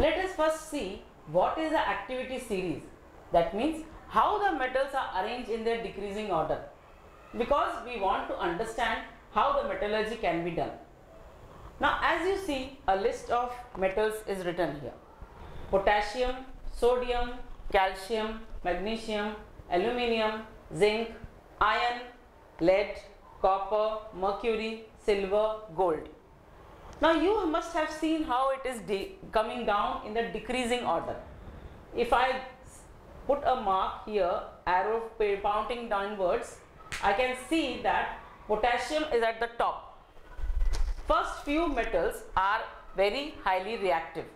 Let us first see what is the activity series. That means how the metals are arranged in their decreasing order. Because we want to understand how the metallurgy can be done. Now as you see a list of metals is written here. Potassium, sodium, calcium, magnesium, aluminium, zinc, iron, lead, copper, mercury, silver, gold. Now you must have seen how it is coming down in the decreasing order. If I put a mark here, arrow pointing downwards, I can see that potassium is at the top. First few metals are very highly reactive.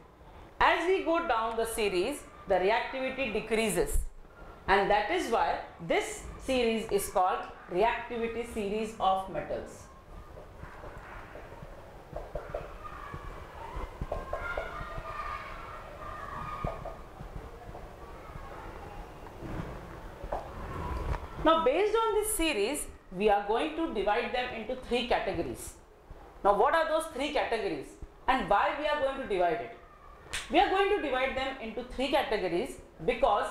As we go down the series, the reactivity decreases and that is why this series is called reactivity series of metals. Now based on this series, we are going to divide them into three categories. Now what are those three categories and why we are going to divide it? We are going to divide them into three categories because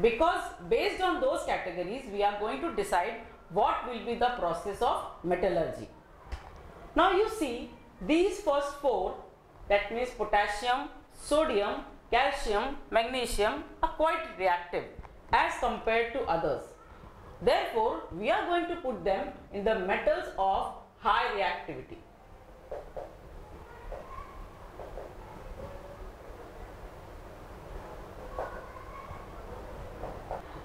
because based on those categories we are going to decide what will be the process of metallurgy. Now you see these first four that means potassium, sodium, calcium, magnesium are quite reactive as compared to others. Therefore, we are going to put them in the metals of high reactivity.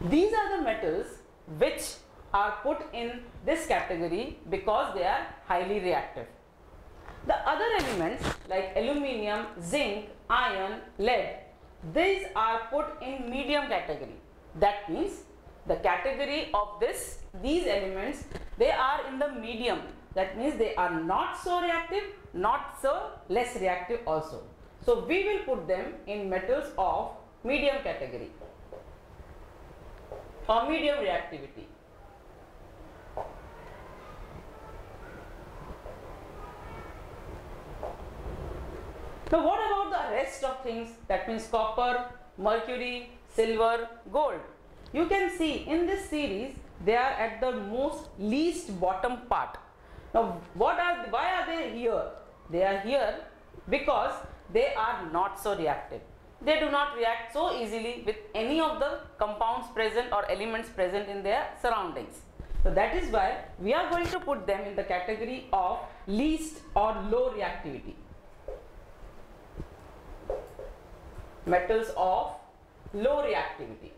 These are the metals which are put in this category because they are highly reactive. The other elements like aluminium, zinc, iron, lead, these are put in medium category. That means the category of this, these elements, they are in the medium. That means they are not so reactive, not so less reactive also. So we will put them in metals of medium category or medium reactivity. Now what about the rest of things that means copper, mercury, silver, gold. You can see in this series they are at the most least bottom part. Now what are why are they here? They are here because they are not so reactive. They do not react so easily with any of the compounds present or elements present in their surroundings. So that is why we are going to put them in the category of least or low reactivity. Metals of low reactivity.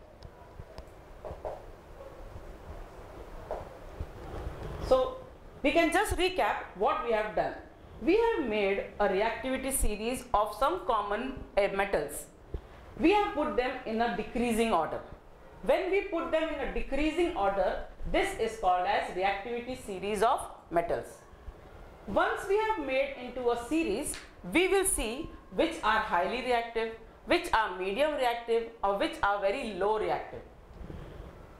So we can just recap what we have done. We have made a reactivity series of some common uh, metals. We have put them in a decreasing order. When we put them in a decreasing order, this is called as reactivity series of metals. Once we have made into a series, we will see which are highly reactive, which are medium reactive or which are very low reactive.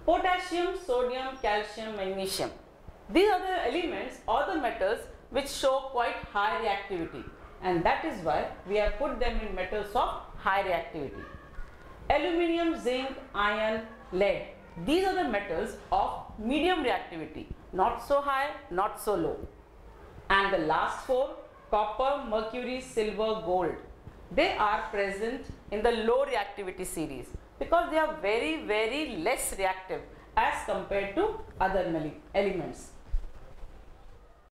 Potassium, sodium, calcium, magnesium. These are the elements or the metals which show quite high reactivity and that is why we have put them in metals of high reactivity. Aluminium, zinc, iron, lead. These are the metals of medium reactivity, not so high, not so low. And the last four, copper, mercury, silver, gold. They are present in the low reactivity series because they are very very less reactive as compared to other elements.